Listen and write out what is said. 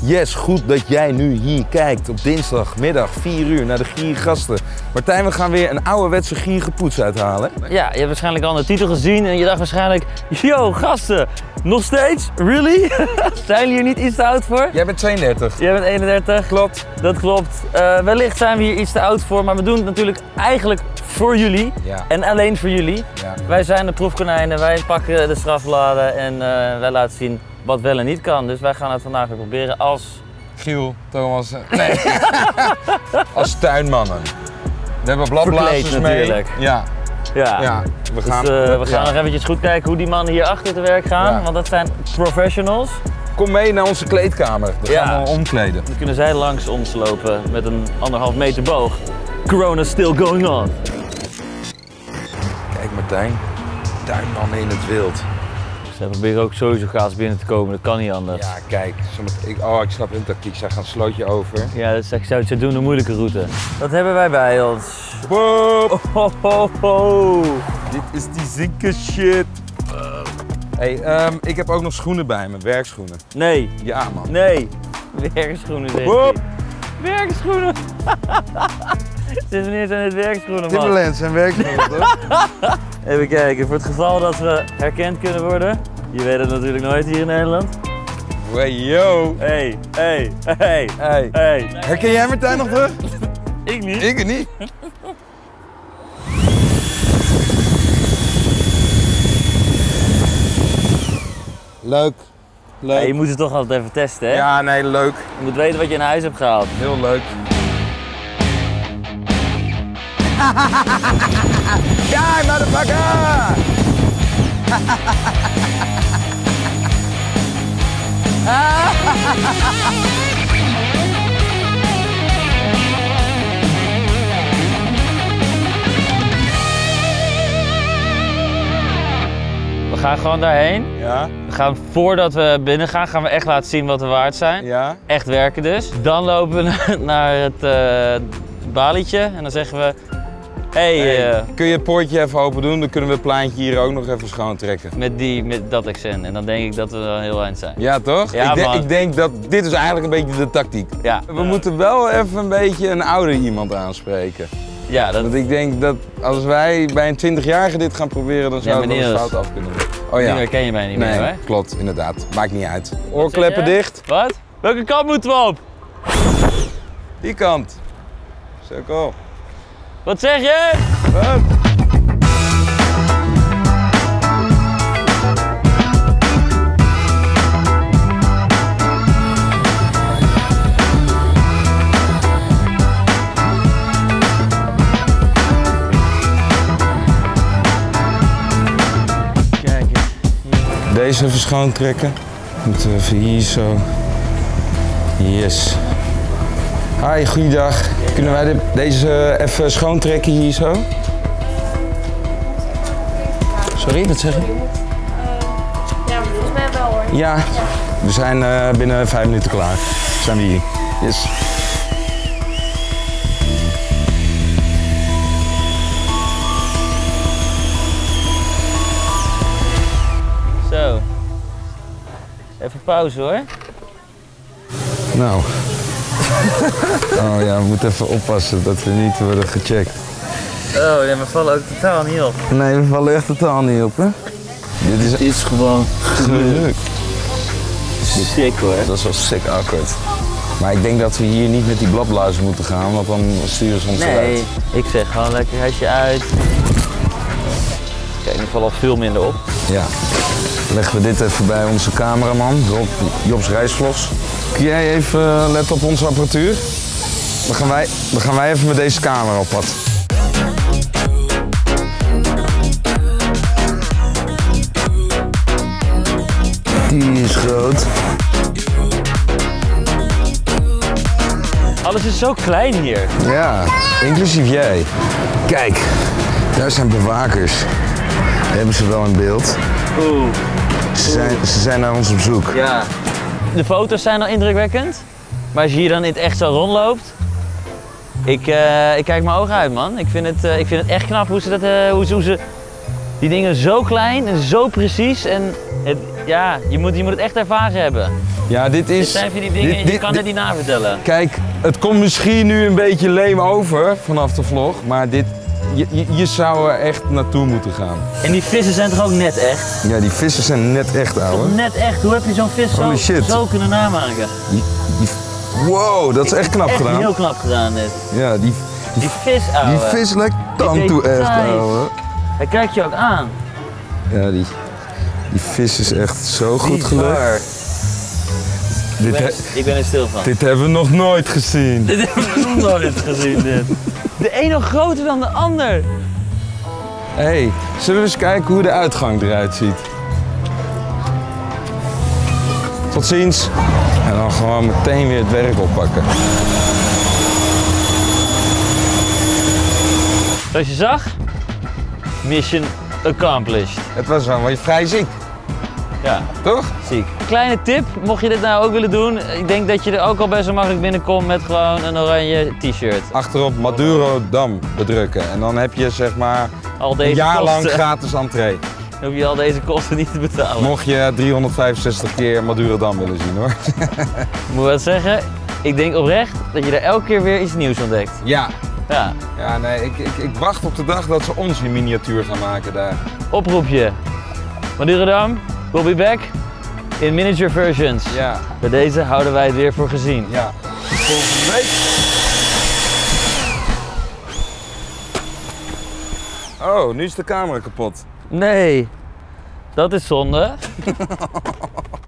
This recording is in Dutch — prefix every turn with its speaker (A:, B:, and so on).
A: Yes, goed dat jij nu hier kijkt op dinsdagmiddag 4 uur naar de Giergasten. Martijn, we gaan weer een ouderwetse Giergepoets uithalen.
B: Ja, je hebt waarschijnlijk al de titel gezien en je dacht waarschijnlijk... Yo, gasten, nog steeds? Really? zijn jullie hier niet iets te oud voor?
A: Jij bent 32.
B: Jij bent 31.
A: Klopt.
B: Dat klopt. Eh, wellicht zijn we hier iets te oud voor, maar we doen het natuurlijk eigenlijk voor jullie.
A: Ja.
B: En alleen voor jullie.
A: Ja.
B: Wij zijn de proefkonijnen, wij pakken de strafbladen en eh, wij laten zien wat wel en niet kan. Dus wij gaan het vandaag weer proberen als...
A: Giel, Thomas, eh, nee. Als tuinmannen. We hebben bladblazers mee. Ja,
B: Ja.
A: ja. We
B: Dus
A: gaan,
B: eh, we gaan nog eventjes goed kijken hoe die mannen hier achter te werk gaan. Want dat zijn professionals.
A: Kom mee naar onze kleedkamer. We
B: Ja.
A: gaan we omkleden.
B: Dan kunnen zij langs ons lopen met een anderhalf meter boog. Corona still going on.
A: Kijk Martijn, tuinmannen in het wild.
B: Ze proberen ook sowieso gaas binnen te komen, dat kan niet anders.
A: Ja, kijk. Ik, oh, ik snap hun tactiek. Zij gaan slootje over.
B: Ja, ik zou het zo doen, de moeilijke route. Wat hebben wij bij ons?
A: Wow.
B: Ho, ho, ho.
A: Dit is die zinke shit. Hey, ehm, ik heb ook nog schoenen bij me, werkschoenen.
B: Nee,
A: Ja man.
B: nee. Werkschoenen zeg. Werkschoenen. Sinds wanneer zijn dit werkschoenen, man?
A: Timberlands zijn werkschoenen toch?
B: Even kijken, voor het geval dat we herkend kunnen worden. Je weet het natuurlijk nooit hier in Nederland.
A: Hey yo.
B: Hey, hey, hey,
A: Hey.
B: hey.
A: Herken jij Martijn nog terug?
B: Ik niet.
A: Ik niet. Leuk. Leuk.
B: Ja, je moet het toch altijd even testen, hè?
A: Ja, nee, leuk.
B: Je moet weten wat je in huis hebt gehaald.
A: Heel leuk. ja, motherfucker!
B: We gaan gewoon daarheen.
A: Ja,
B: We gaan, voordat we binnen gaan, gaan we echt laten zien wat we waard zijn.
A: ja.
B: Echt werken dus. Dan lopen we naar- het eh balietje en dan zeggen we... Hey,
A: Hey,
B: eh,
A: kun je het poortje even open doen? Dan kunnen we het plaatje hier ook nog even schoon trekken.
B: met, die, met dat accent. En dan denk ik dat we wel heel eind zijn.
A: Ja, toch?
B: Ja,
A: ik, ik denk dat dit is eigenlijk een beetje de tactiek.
B: Ja,
A: We moeten wel even een beetje een ouder iemand aanspreken.
B: ja dat,
A: Want ik denk dat als wij bij een 20-jarige dit gaan proberen, dan zou
B: Ja,
A: het fout af kunnen doen. Oh
B: die
A: ja.
B: herken je mij niet
A: Nee,
B: meer, hè?
A: klopt, inderdaad. Maakt niet uit. Oorkleppen dicht.
B: Wat? Welke kant moeten we op?
A: Die kant. Cirkel.
B: Wat zeg je? Eens.
A: Deze even schoon trekken. Moeten we even hier zo. Yes. Hi, goeiedag. Kunnen wij de- deze even schoon trekken hier zo? Sorry, wat zeg je?
C: Ja, maar volgens mij wel hoor.
A: Ja, we zijn eh, binnen vijf minuten klaar. Zijn we hier. Yes.
B: Zo. Even pauze hoor.
A: Nou. Oh ja, we moeten even oppassen dat we niet worden gecheckt.
B: Oh, ja, we vallen ook totaal niet op.
A: Nee, we vallen echt totaal niet op, hè? Dit is
B: gewoon
A: geluk.
B: sick hoor.
A: Dat is wel sick awkward. Maar ik denk dat we hier niet met die bladblazen moeten gaan, want dan sturen ze ons
B: Nee,
A: eruit.
B: ik zeg gewoon lekker hesje uit. Kijk, ik val al veel minder op.
A: Ja. Leggen we dit even bij onze cameraman, Rob, Jobs Reisvlogs. Kun jij even eh, letten op onze apparatuur? Dan gaan wij, dan gaan wij even met deze camera op pad. Die is groot.
B: Alles is zo klein hier.
A: Ja, inclusief jij. Kijk, daar zijn bewakers. Hebben ze wel in beeld.
B: Oeh.
A: Ze zijn, ze zijn naar ons op zoek.
B: Ja. De foto's zijn al indrukwekkend. Maar als je hier dan in het echt zo rondloopt. Ik, eh, ik kijk mijn ogen uit, man. Ik vind het, eh, ik vind het echt knap hoe ze, dat, eh, hoe, ze, hoe ze die dingen zo klein en zo precies. En het, ja, je moet, je moet het echt ervaren hebben.
A: Ja, dit
B: Dit
A: is...
B: zijn van die dingen,
A: dit-
B: je
A: dit-
B: kan
A: dit-
B: het niet navertellen.
A: Kijk, het komt misschien nu een beetje leem over vanaf de vlog, maar dit, je, je, je zou er echt naartoe moeten gaan.
B: En die vissen zijn toch ook net echt?
A: Ja, die vissen zijn net echt, ouwe.
B: Net echt. Hoe heb je zo'n vis zo,
A: Holy shit.
B: zo kunnen namaken?
A: Die, die, wow, dat is echt knap
B: Echt
A: gedaan.
B: heel knap gedaan dit.
A: Ja, die,
B: Die vis, ouwe.
A: die vis lijkt dan toe echt, ouwe.
B: Hij kijkt je ook aan.
A: Ja, die, die vis is echt zo goed
B: Bizar.
A: Dit,
B: ben, ik ben er stil van.
A: dit hebben we nog nooit gezien.
B: Dit heb ik nog nooit gezien, dit. De een nog groter dan de ander.
A: Hé, hey, zullen we eens kijken hoe de uitgang eruit ziet? Tot ziens. En dan gewoon meteen weer het werk oppakken.
B: Zoals je zag, mission accomplished.
A: Het was wel weer vrij ziek,
B: Ja,
A: toch?
B: ziek. Kleine tip, mocht je dit nou ook willen doen, ik denk dat je er ook al best wel makkelijk binnenkomt met gewoon een oranje t-shirt.
A: Achterop Maduro Dam bedrukken. En dan heb je zeg maar
B: Al
A: een
B: deze
A: lang
B: kosten,
A: gratis entree.
B: hoef je al deze kosten niet te betalen.
A: Mocht je 365 keer Maduro Dam willen zien hoor.
B: Ik moet wel zeggen, ik denk oprecht dat je er elke keer weer iets nieuws ontdekt.
A: Ja.
B: Ja,
A: Ja, nee, ik, ik, ik wacht op de dag dat ze ons in miniatuur gaan maken daar.
B: oproepje. Madurodam, we'll be back in miniature versions.
A: Ja,
B: Bij deze houden wij het weer voor gezien.
A: ja. Volgende week. Oh, nu is de camera kapot.
B: Nee, dat is zonde.